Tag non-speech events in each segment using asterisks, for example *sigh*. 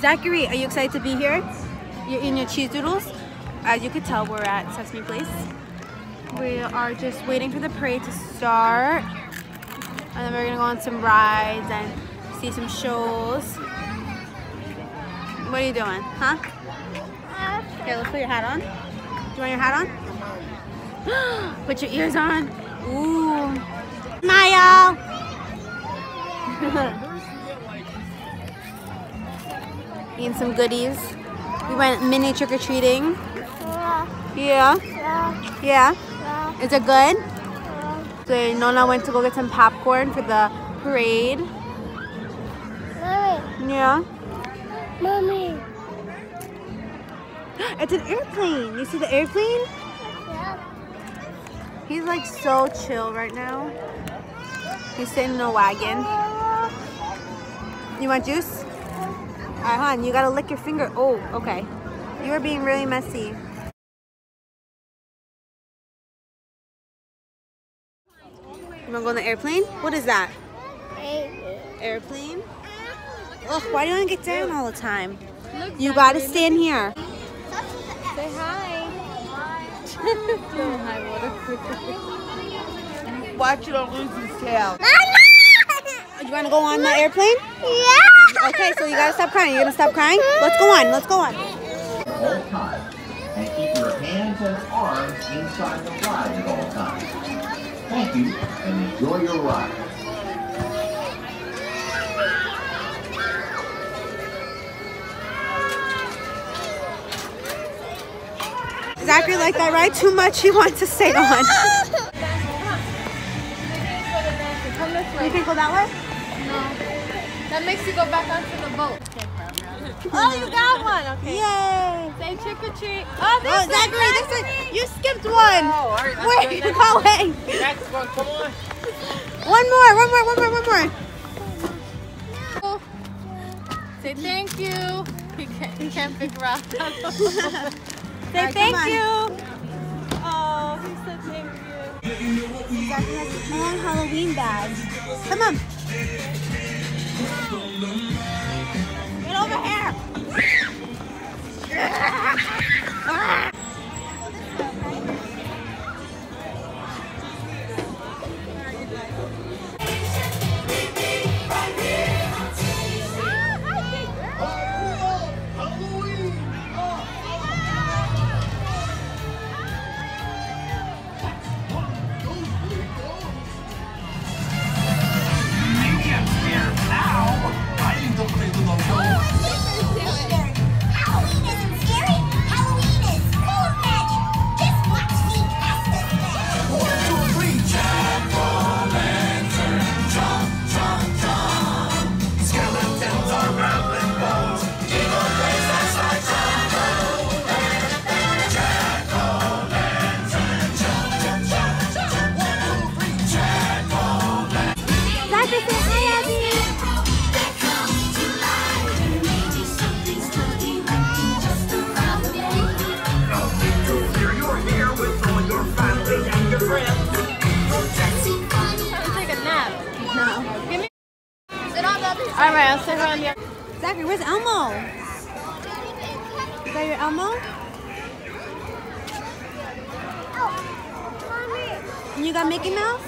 Zachary, are you excited to be here? You're in your cheese doodles? As you can tell, we're at Sesame Place. We are just waiting for the parade to start. And then we're gonna go on some rides and see some shows. What are you doing, huh? Okay, let's put your hat on. Do you want your hat on? *gasps* put your ears on. Ooh. Smile. *laughs* Eating some goodies. We went mini trick-or-treating. Yeah. Yeah. Is it good? So Nona went to go get some popcorn for the parade. Mommy, Yeah. mommy. *gasps* It's an airplane. You see the airplane? Yeah. He's like so chill right now. He's sitting in a wagon. You want juice? Alright, hon, you gotta lick your finger. Oh, okay. You are being really messy. You wanna go on the airplane? What is that? Airplane? Ugh, why do you wanna get down all the time? You gotta stand here. Say hi. *laughs* Watch it or lose his tail. You wanna go on the airplane? Yeah. Okay, so you gotta stop crying. You're gonna stop crying? Let's go on, let's go on. all times. And keep your hands and arms inside the ride at all times. Thank you and enjoy your ride. Zachary liked that ride too much. He wants to stay on. *laughs* You way. can go that way? That makes you go back onto the boat. Oh, you got one. Okay. Yay. Say trick or treat. Oh, this Oh, is Zachary, this is, you skipped one. Oh, all right, let's Wait, go you're next one. Next one, come on. One more, one more, one more, one more. Say thank you. He can't, he can't figure *laughs* out. Say Alright, thank you. oh, he said thank you. Zachary has his own Halloween bag. Come on. Get over here. All right, I'll sit on the. Zachary, where's Elmo? You got your Elmo? And you got Mickey Mouse?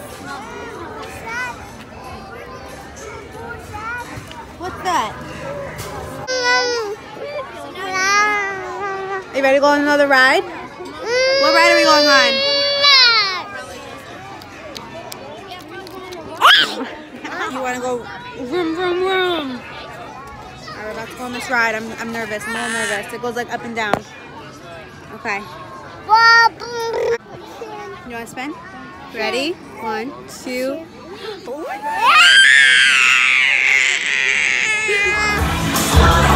What's that? Are you ready to go on another ride? What ride are we going on? You want to go vroom, vroom, vroom. All right, we're about to go on this ride. I'm, I'm nervous. I'm a little nervous. It goes like up and down. Okay. You want to spin? Ready? One, two. Zachary, *laughs*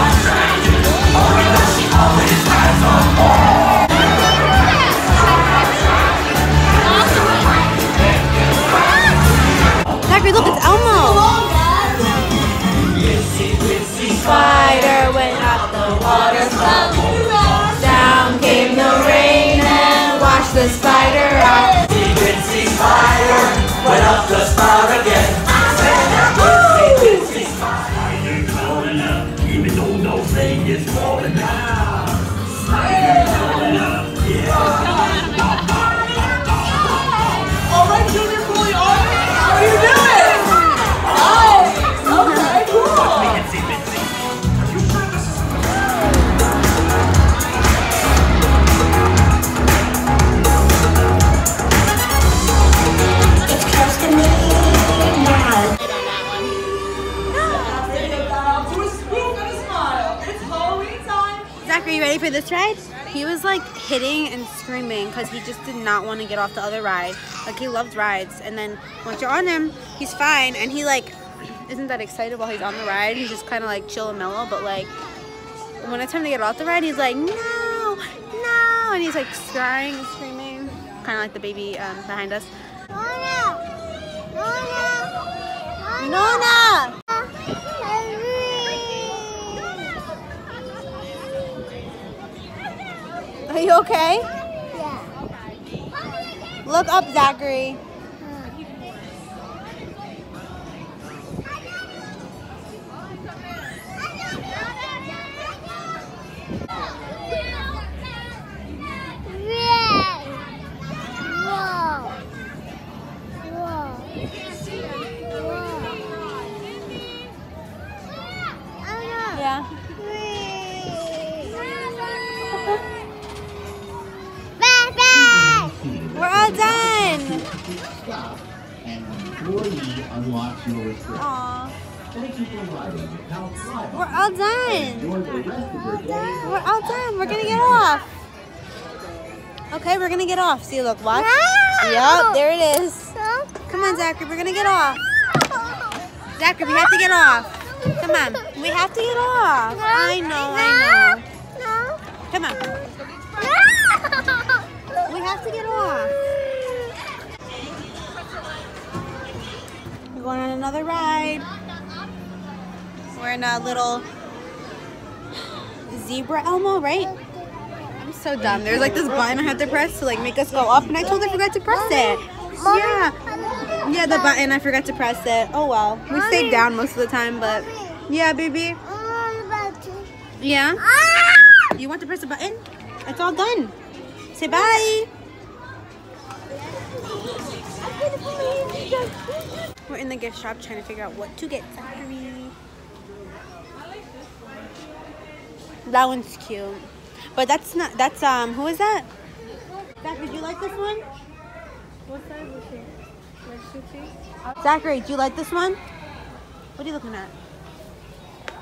He was like hitting and screaming because he just did not want to get off the other ride. Like he loves rides, and then once you're on him, he's fine, and he like isn't that excited while he's on the ride. He's just kind of like chill and mellow. But like when it's time to get off the ride, he's like no, no, and he's like crying and screaming, kind of like the baby um, behind us. Nona. Are you okay? Look up, Zachary. Before you unlock your restriction. Aw, Thank you for riding with Cal Fly. we're all done. Enjoy the rest of your day. We're all done. We're gonna get off. Okay, we're gonna get off. See, look, watch. Yup, there it is. Come on, Zachary, we're gonna get off. Zachary, we have to get off. Come on, we have to get off. I know, I know. Come on, we have to get off. Going on another ride. We're in a little zebra Elmo, right? I'm so dumb. There's like this button I have to press to like make us go up, and I totally forgot to press it. Yeah. Yeah, the button, I forgot to press it. Oh well. We stayed down most of the time, but yeah, baby. Yeah? Ah! You want to press the button? It's all done. Say bye. We're in the gift shop trying to figure out what to get Zachary. That one's cute. But that's not, that's, um, who is that? Zachary, do you like this one? What size is two Zachary, do you like this one? What are you looking at?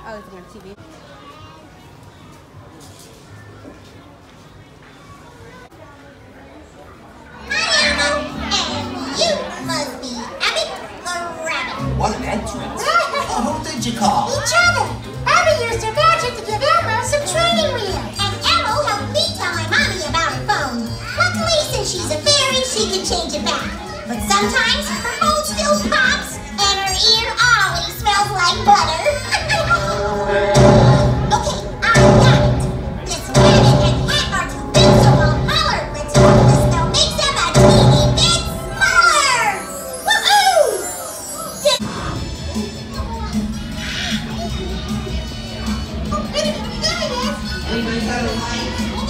Oh, it's on TV. She's a fairy, she can change it back. But sometimes her phone still pops, and her ear always smells like butter. *laughs* okay, I got it. This and hat are smell makes them a teeny bit smaller. Woohoo! Oh, a light?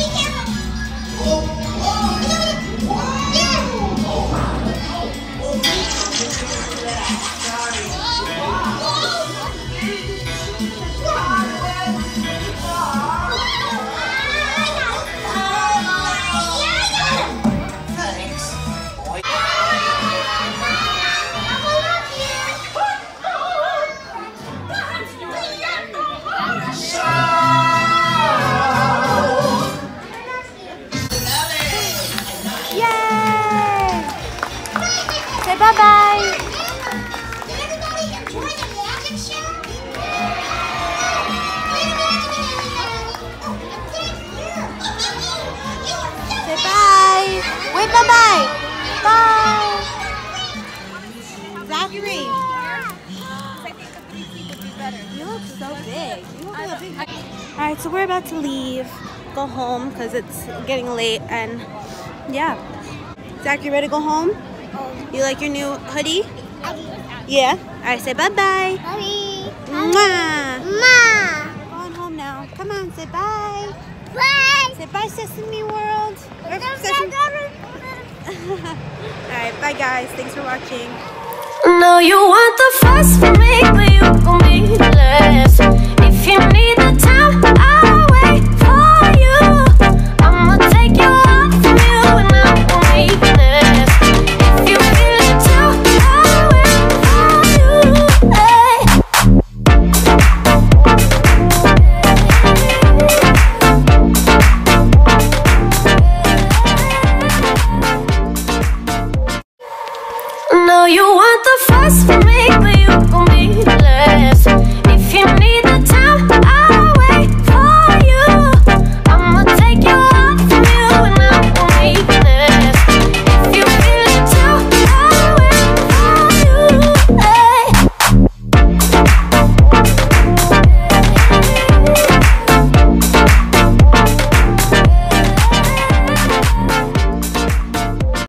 You look so big. You look like a big. All right, so we're about to leave, go home because it's getting late, and yeah. Zach, you ready to go home? Oh. You like your new hoodie? Yeah. All right, say bye bye. Bye. Mwah. Ma! Going home now. Come on, say bye. Bye. Say bye, Sesame World. Sesame- *laughs* Alright, bye guys. Thanks for watching. No, you want the fast for me, but you gon' need. If you need the